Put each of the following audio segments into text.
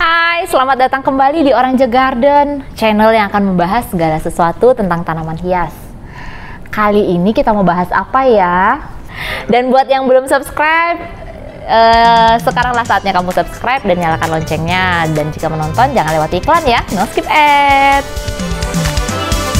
Hai, selamat datang kembali di Orange Garden, channel yang akan membahas segala sesuatu tentang tanaman hias. Kali ini kita mau bahas apa ya? Dan buat yang belum subscribe, eh, sekaranglah saatnya kamu subscribe dan nyalakan loncengnya. Dan jika menonton, jangan lewat iklan ya, no skip ad.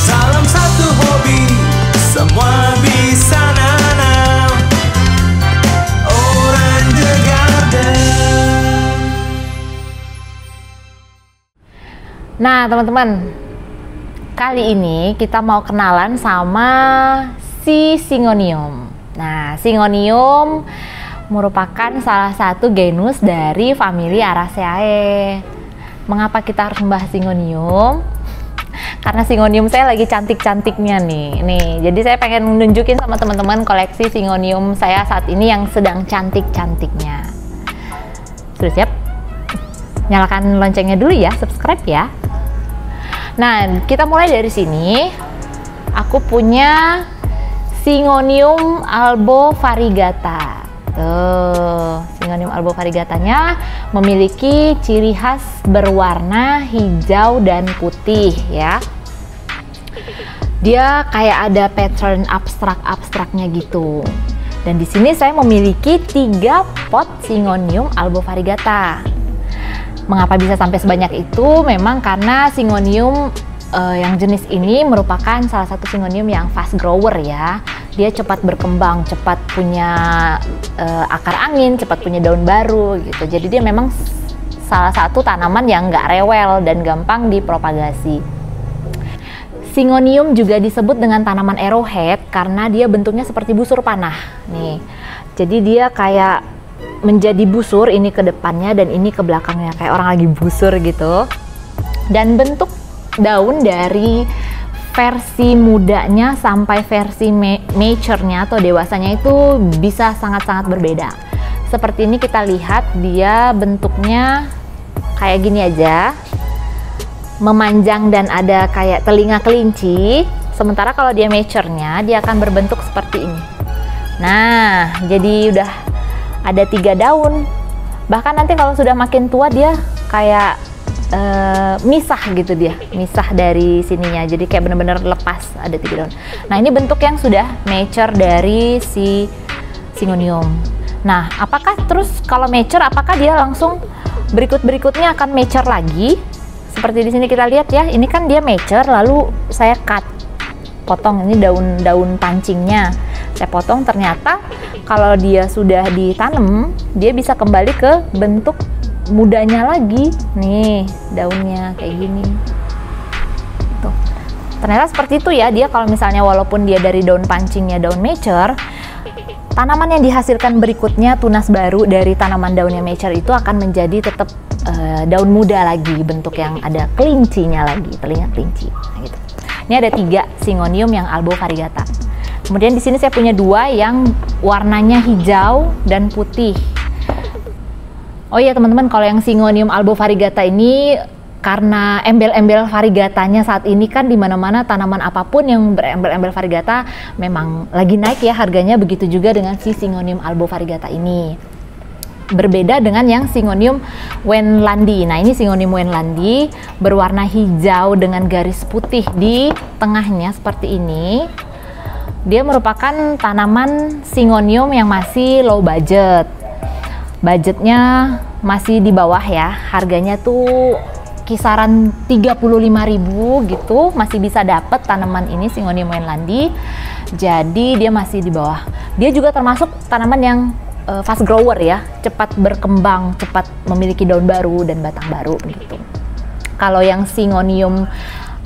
Salam satu hobi, semua Nah, teman-teman, kali ini kita mau kenalan sama si Singonium. Nah, Singonium merupakan salah satu genus dari famili Araceae. Mengapa kita harus membahas Singonium? Karena Singonium saya lagi cantik-cantiknya nih. Nih, jadi saya pengen nunjukin sama teman-teman koleksi Singonium saya saat ini yang sedang cantik-cantiknya. Sudah siap? Nyalakan loncengnya dulu ya, subscribe ya. Nah, kita mulai dari sini. Aku punya Singonium albo variegata. Tuh, Singonium albo variegatanya memiliki ciri khas berwarna hijau dan putih ya. Dia kayak ada pattern abstrak-abstraknya gitu. Dan di sini saya memiliki tiga pot Singonium albo variegata. Mengapa bisa sampai sebanyak itu? Memang karena Singonium eh, yang jenis ini merupakan salah satu Singonium yang fast grower ya. Dia cepat berkembang, cepat punya eh, akar angin, cepat punya daun baru gitu. Jadi dia memang salah satu tanaman yang nggak rewel dan gampang dipropagasi. Singonium juga disebut dengan tanaman arrowhead karena dia bentuknya seperti busur panah. Nih, jadi dia kayak menjadi busur ini ke depannya dan ini ke belakangnya kayak orang lagi busur gitu. Dan bentuk daun dari versi mudanya sampai versi ma- mature-nya atau dewasanya itu bisa sangat-sangat berbeda. Seperti ini kita lihat dia bentuknya kayak gini aja memanjang dan ada kayak telinga kelinci. Sementara kalau dia mature-nya, dia akan berbentuk seperti ini. Nah, jadi udah ada tiga daun. Bahkan nanti kalau sudah makin tua dia kayak eh, misah gitu dia, misah dari sininya. Jadi kayak bener-bener lepas ada tiga daun. Nah, ini bentuk yang sudah mature dari si Singonium. Nah, apakah terus kalau mature apakah dia langsung berikut-berikutnya akan mature lagi? seperti di sini kita lihat ya ini kan dia mature lalu saya cut potong ini daun-daun pancingnya saya potong ternyata kalau dia sudah ditanam dia bisa kembali ke bentuk mudanya lagi. Nih daunnya kayak gini. Tuh. Ternyata seperti itu ya dia kalau misalnya walaupun dia dari daun pancingnya daun mature tanaman yang dihasilkan berikutnya tunas baru dari tanaman daunnya mature itu akan menjadi tetap eh, daun muda lagi bentuk yang ada kelincinya lagi telinga kelinci. Nah, gitu. ini ada tiga singonium yang albo variegata kemudian di sini saya punya dua yang warnanya hijau dan putih oh iya teman-teman kalau yang singonium albo variegata ini karena embel-embel variegatanya saat ini kan di mana-mana tanaman apa pun yang berembel-embel variegata memang lagi naik ya harganya begitu juga dengan si Singonium albo variegata ini. Berbeda dengan yang Singonium Wenlandi. Nah, ini Singonium Wenlandi berwarna hijau dengan garis putih di tengahnya seperti ini. Dia merupakan tanaman Singonium yang masih low budget. Budgetnya masih di bawah ya. Harganya tuh kisaran 35.000 gitu masih bisa dapat tanaman ini Singonium Wenlandi. Jadi dia masih di bawah. Dia juga termasuk tanaman yang uh, fast grower ya, cepat berkembang, cepat memiliki daun baru dan batang baru gitu. Kalau yang Singonium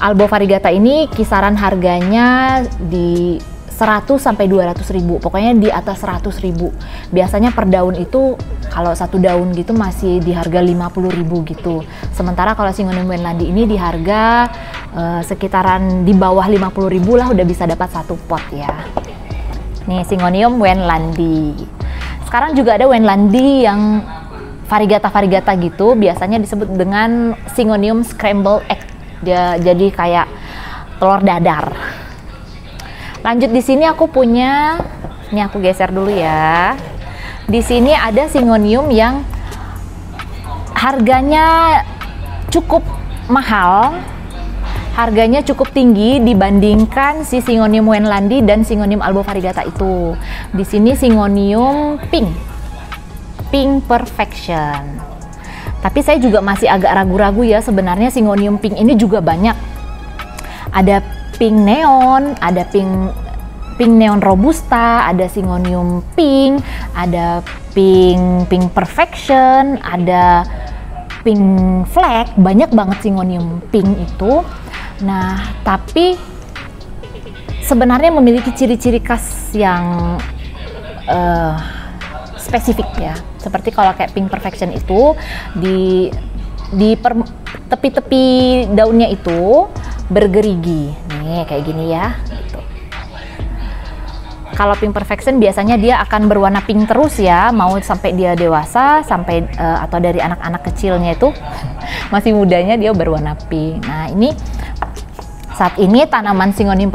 albo variegata ini kisaran harganya di 100 sampai 200 ribu, pokoknya di atas 100 ribu. Biasanya per daun itu kalau satu daun gitu masih di harga 50 ribu gitu. Sementara kalau Singonium Wenlandi ini di harga eh, sekitaran di bawah 50 ribu lah udah bisa dapat satu pot ya. Nih Singonium Wenlandi. Sekarang juga ada Wenlandi yang variegata-variegata gitu, biasanya disebut dengan Singonium scramble egg. Dia jadi kayak telur dadar. Lanjut di sini aku punya, ini aku geser dulu ya. Di sini ada Singonium yang harganya cukup mahal harganya cukup tinggi dibandingkan si Singonium Wenlandi dan Singonium albovariegata itu. Di sini Singonium pink. Pink perfection. Tapi saya juga masih agak ragu-ragu ya sebenarnya Singonium pink ini juga banyak. Ada pink neon, ada pink pink neon robusta, ada Singonium pink, ada pink pink perfection, ada pink flag, banyak banget Singonium pink itu Nah, tapi sebenarnya memiliki ciri-ciri khas yang uh, spesifik ya. Seperti kalau kayak pink perfection itu di di tepi-tepi daunnya itu bergerigi. Nih, kayak gini ya. Gitu. Kalau pink perfection biasanya dia akan berwarna pink terus ya, mau sampai dia dewasa, sampai uh, atau dari anak-anak kecilnya itu masih mudanya dia berwarna pink. Nah, ini saat ini tanaman Syngonium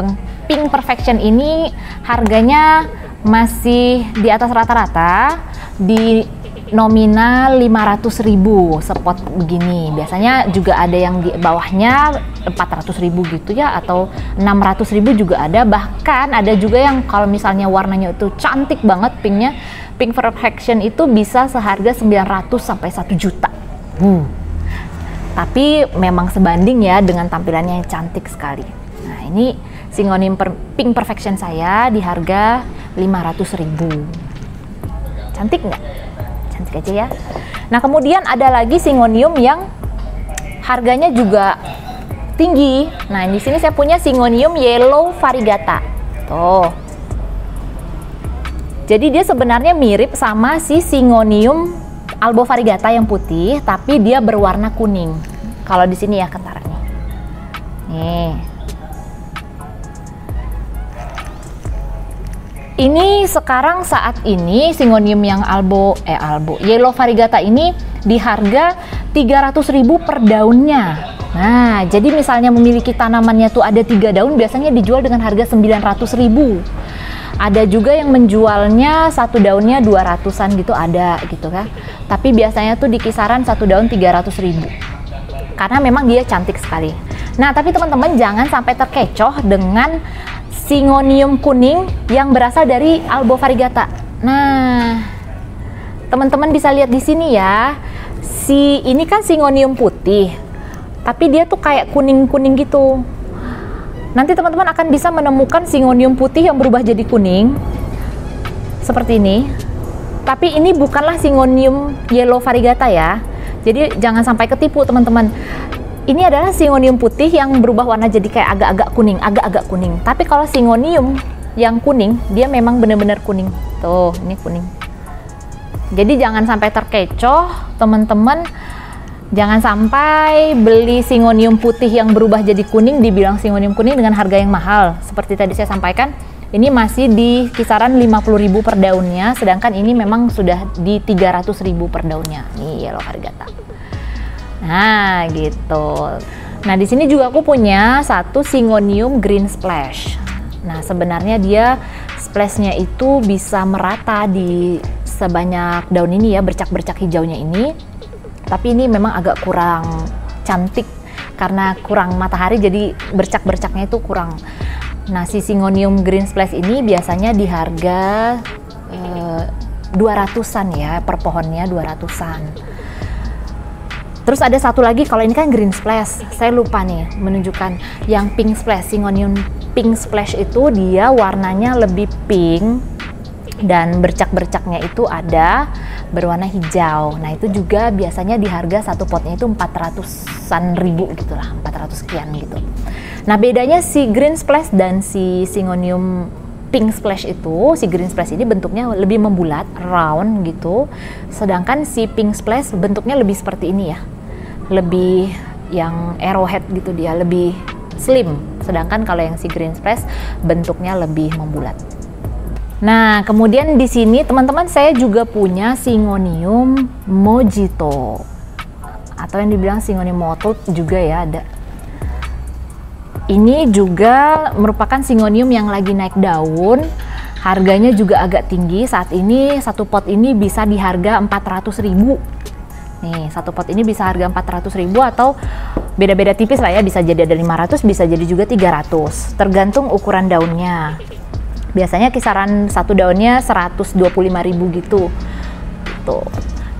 Pink Perfection ini harganya masih di atas rata-rata di nominal 500.000 spot begini. Biasanya juga ada yang di bawahnya 400.000 gitu ya atau 600.000 juga ada. Bahkan ada juga yang kalau misalnya warnanya itu cantik banget pinknya, Pink Perfection itu bisa seharga 900 sampai 1 juta. Uh tapi memang sebanding ya dengan tampilannya yang cantik sekali. Nah ini Singonium per Pink Perfection saya di harga 500 ribu. Cantik nggak? Cantik aja ya. Nah kemudian ada lagi Singonium yang harganya juga tinggi. Nah di sini saya punya Singonium Yellow Variegata. Tuh. Jadi dia sebenarnya mirip sama si Singonium albo variegata yang putih, tapi dia berwarna kuning. Kalau di sini ya kentara nih. Nih. Ini sekarang saat ini singonium yang albo eh albo yellow variegata ini di harga 300.000 per daunnya. Nah, jadi misalnya memiliki tanamannya tuh ada tiga daun, biasanya dijual dengan harga 900.000 ada juga yang menjualnya satu daunnya 200-an gitu ada gitu kan. Tapi biasanya tuh di kisaran satu daun 300 ribu. Karena memang dia cantik sekali. Nah tapi teman-teman jangan sampai terkecoh dengan singonium kuning yang berasal dari albo variegata nah teman-teman bisa lihat di sini ya si ini kan singonium putih tapi dia tuh kayak kuning-kuning gitu Nanti teman-teman akan bisa menemukan singonium putih yang berubah jadi kuning seperti ini. Tapi ini bukanlah singonium yellow variegata ya. Jadi jangan sampai ketipu teman-teman. Ini adalah singonium putih yang berubah warna jadi kayak agak-agak kuning, agak-agak kuning. Tapi kalau singonium yang kuning, dia memang benar-benar kuning. Tuh, ini kuning. Jadi jangan sampai terkecoh, teman-teman Jangan sampai beli singonium putih yang berubah jadi kuning dibilang singonium kuning dengan harga yang mahal. Seperti tadi saya sampaikan, ini masih di kisaran 50.000 per daunnya, sedangkan ini memang sudah di 300.000 per daunnya. Nih yellow varigata. Nah, gitu. Nah, di sini juga aku punya satu singonium green splash. Nah, sebenarnya dia splashnya itu bisa merata di sebanyak daun ini ya, bercak-bercak hijaunya ini tapi ini memang agak kurang cantik karena kurang matahari jadi bercak-bercaknya itu kurang nah si Singonium Green Splash ini biasanya di harga eh, 200-an ya per pohonnya 200-an Terus ada satu lagi kalau ini kan green splash, saya lupa nih menunjukkan yang pink splash, Singonium pink splash itu dia warnanya lebih pink dan bercak-bercaknya itu ada berwarna hijau. Nah itu juga biasanya di harga satu potnya itu 400-an ribu gitu lah, 400 sekian gitu. Nah bedanya si green splash dan si singonium pink splash itu, si green splash ini bentuknya lebih membulat, round gitu. Sedangkan si pink splash bentuknya lebih seperti ini ya, lebih yang arrowhead gitu dia, lebih slim. Sedangkan kalau yang si green splash bentuknya lebih membulat. Nah, kemudian di sini teman-teman saya juga punya Singonium mojito atau yang dibilang Singonium motut juga ya ada. Ini juga merupakan Singonium yang lagi naik daun. Harganya juga agak tinggi. Saat ini satu pot ini bisa di harga 400.000. Nih, satu pot ini bisa harga 400.000 atau beda-beda tipis lah ya, bisa jadi ada 500, bisa jadi juga 300. Tergantung ukuran daunnya. Biasanya kisaran satu daunnya 125.000 gitu. Tuh.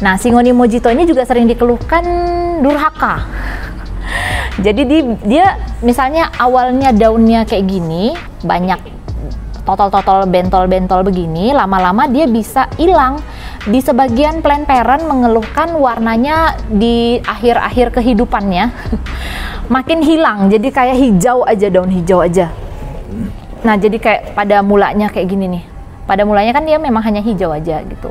Nah, Singonium mojito ini juga sering dikeluhkan durhaka. Jadi di, dia misalnya awalnya daunnya kayak gini, banyak totol-totol bentol-bentol begini, lama-lama dia bisa hilang. Di sebagian plant parent mengeluhkan warnanya di akhir-akhir kehidupannya makin hilang, jadi kayak hijau aja daun hijau aja. Nah, jadi kayak pada mulanya kayak gini nih. Pada mulanya kan dia memang hanya hijau aja gitu.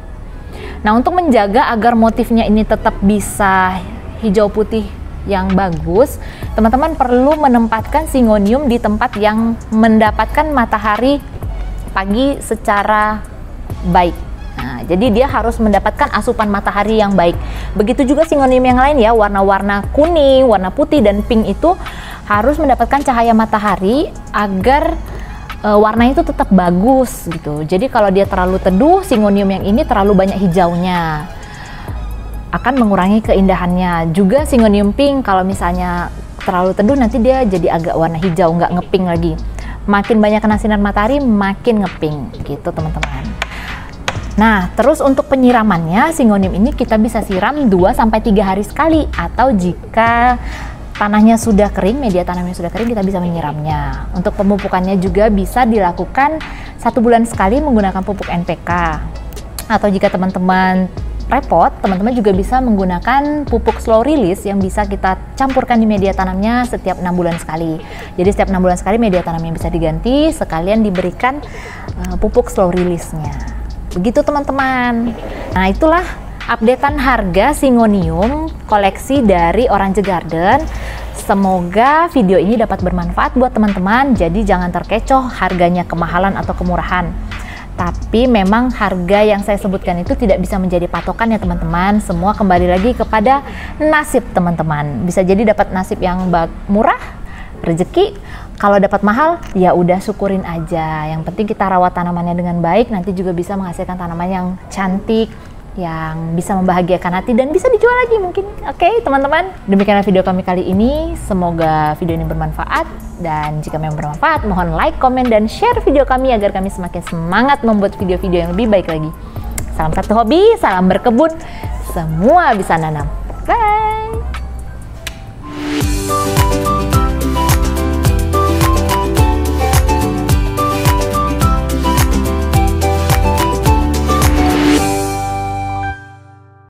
Nah, untuk menjaga agar motifnya ini tetap bisa hijau putih yang bagus, teman-teman perlu menempatkan singonium di tempat yang mendapatkan matahari pagi secara baik. Nah, jadi dia harus mendapatkan asupan matahari yang baik. Begitu juga singonium yang lain ya, warna-warna kuning, warna putih dan pink itu harus mendapatkan cahaya matahari agar uh, warnanya itu tetap bagus gitu. Jadi kalau dia terlalu teduh, singonium yang ini terlalu banyak hijaunya akan mengurangi keindahannya. Juga singonium pink kalau misalnya terlalu teduh nanti dia jadi agak warna hijau, nggak ngeping lagi. Makin banyak kena sinar matahari, makin ngeping gitu teman-teman. Nah, terus untuk penyiramannya, singonium ini kita bisa siram 2 sampai 3 hari sekali atau jika tanahnya sudah kering, media tanamnya sudah kering, kita bisa menyiramnya. Untuk pemupukannya juga bisa dilakukan satu bulan sekali menggunakan pupuk NPK. Atau jika teman-teman repot, teman-teman juga bisa menggunakan pupuk slow release yang bisa kita campurkan di media tanamnya setiap enam bulan sekali. Jadi setiap enam bulan sekali media tanamnya bisa diganti, sekalian diberikan uh, pupuk slow release-nya. Begitu teman-teman. Nah itulah updatean harga Singonium koleksi dari Orange Garden. Semoga video ini dapat bermanfaat buat teman-teman. Jadi jangan terkecoh harganya kemahalan atau kemurahan. Tapi memang harga yang saya sebutkan itu tidak bisa menjadi patokan ya teman-teman. Semua kembali lagi kepada nasib teman-teman. Bisa jadi dapat nasib yang murah, rezeki. Kalau dapat mahal, ya udah syukurin aja. Yang penting kita rawat tanamannya dengan baik, nanti juga bisa menghasilkan tanaman yang cantik, yang bisa membahagiakan hati dan bisa dijual lagi mungkin. Oke, okay, teman-teman. Demikianlah video kami kali ini. Semoga video ini bermanfaat dan jika memang bermanfaat, mohon like, komen dan share video kami agar kami semakin semangat membuat video-video yang lebih baik lagi. Salam satu hobi, salam berkebun, semua bisa nanam.